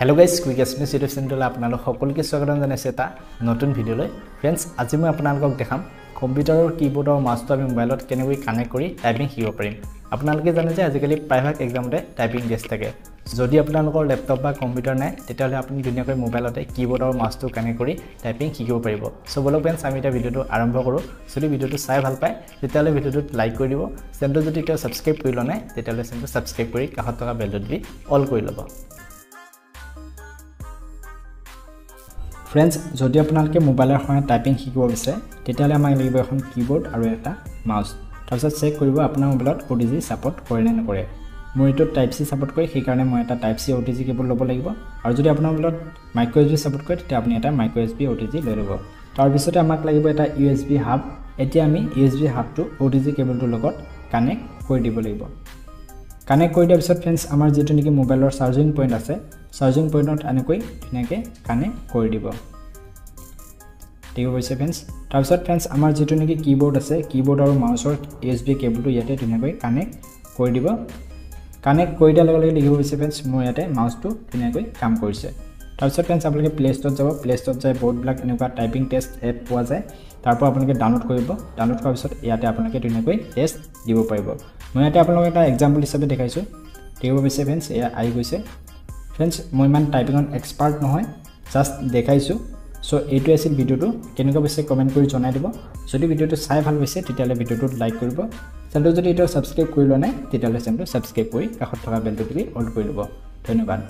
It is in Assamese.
হেল্ল' গাইজ কুইক এছমিছ ইউটিউব চেনেললৈ আপোনালোক সকলোকে স্বাগতম জনাইছোঁ এটা নতুন ভিডিঅ'লৈ। ফ্ৰেণ্ডছ আজি মই আপোনালোকক দেখাম কম্পিউটাৰৰ কীবৰ্ড আৰু মাছটো আমি মোবাইলত কেনেকৈ কানেক্ট কৰি টাইপিং শিকিব পাৰিম। আপোনালোকে জানে যে আজিকালি প্ৰায়ভাগ এক্সামতে টাইপিং টেষ্ট থাকে। যদি আপোনালোকৰ লেপটপ বা কম্পিউটাৰ নাই তেতিয়াহ'লে আপুনি ধুনীয়াকৈ মোবাইলতে কীবৰ্ড আৰু মাছটো কানেক্ট কৰি টাইপিং শিকিব পাৰিব। চ' বলক ফ্ৰেণ্ডছ আমি এতিয়া ভিডিঅ'টো আৰম্ভ কৰোঁ। যদি ভিডিঅ'টো চাই ভাল পায় তেতিয়াহ'লে ভিডিঅ'টোত লাইক কৰি দিব। চেনেলটো যদি এতিয়াও ছাবস্ক্ৰাইব কৰি লোৱা নাই তেতিয়াহ'লে চেনেলটো ছাবস্ক্ৰাইব কৰি কাষত থকা বেলটো দি অল কৰি ল'ব। ফ্ৰেণ্ডছ যদি আপোনালোকে মোবাইলৰ সহায়ত টাইপিং শিকিব বিচাৰে তেতিয়াহ'লে আমাক লাগিব এখন কীবৰ্ড আৰু এটা মাউচ তাৰপিছত চেক কৰিব আপোনাৰ মোবাইলত অ' টি জি ছাপৰ্ট কৰে নে নকৰে। মোৰ এইটোত টাইপ চি ছাপৰ্ট কৰে সেইকাৰণে মই এটা type C O' T G cable ল'ব লাগিব। আৰু যদি আপোনাৰ মোবাইলত মাইক্ৰ' এছ বি ছাপৰ্ট কৰে তেতিয়া আপুনি এটা micro' S B O' T G লৈ ল'ব। তাৰপিছতে আমাক লাগিব এটা ইউ এছ বি হাব এতিয়া আমি ইউ এছ বি হাবটো অ' টি জি কেবলটোৰ লগত কানেক্ট কৰি দিব লাগিব। কানেক্ট কৰি দিয়াৰ পিছত ফ্ৰেণ্ডছ আমাৰ যিটো নেকি মোবাইলৰ চাৰ্জিং পইণ্ট আছে চাৰ্জিং পইণ্টত এনেকৈ ধুনীয়াকৈ কানেক্ট কৰি দিব। ঠিক হৈছে ফ্ৰেণ্ডছ তাৰপিছত ফ্ৰেণ্ডছ আমাৰ যিটো নেকি কীবৰ্ড আছে কীবৰ্ড আৰু মাউচৰ ইউ এছ বি কেবলটো ইয়াতে ধুনীয়াকৈ কানেক্ট কৰি দিব। কানেক্ট কৰি দিয়াৰ লগে লগে দেখিব হৈছে ফ্ৰেণ্ডছ মোৰ ইয়াতে মাউচটো ধুনীয়াকৈ কাম কৰিছে। তাৰপিছত ফ্ৰেণ্ডছ আপোনালোকে প্লে ষ্ট'ৰত যাব। প্লে ষ্ট'ৰত যাই বহুতবিলাক এনেকুৱা টাইপিং টেষ্ট এপ পোৱা যায়। তাৰ পৰা আপোনালোকে ডাউনলোড কৰিব। ডাউনলোড কৰাৰ পিছত ইয়াতে আপোনালোকে ধুনীয়াকৈ টেষ্ট দিব পাৰিব। মই ইয়াতে আপোনালোকক এটা এক্সাম্পল হিচাপে দেখাইছোঁ। দেখিব পাৰিছে ফ্ৰেণ্ডছ এয়া আহি গৈছে। ফ্ৰেণ্ডছ মই ইমান টাইপিঙত এক্সপাৰ্ট নহয় জাষ্ট দেখাইছোঁ। চ' এইটোৱে আছিল ভিডিঅ'টো। কেনেকুৱা পাইছে কমেণ্ট কৰি জনাই দিব। যদি ভিডিঅ'টো চাই ভাল পাইছে তেতিয়াহ'লে ভিডিঅ'টোত লাইক কৰিব। চেনেলটো যদি এতিয়াও ছাবস্ক্ৰাইব কৰি লোৱা নাই তেতিয়াহ'লে চেনেলটো ছাবস্ক্ৰাইব কৰি কাষত থকা বেলটো তুলি অল কৰি ল'ব। ধন্যবাদ।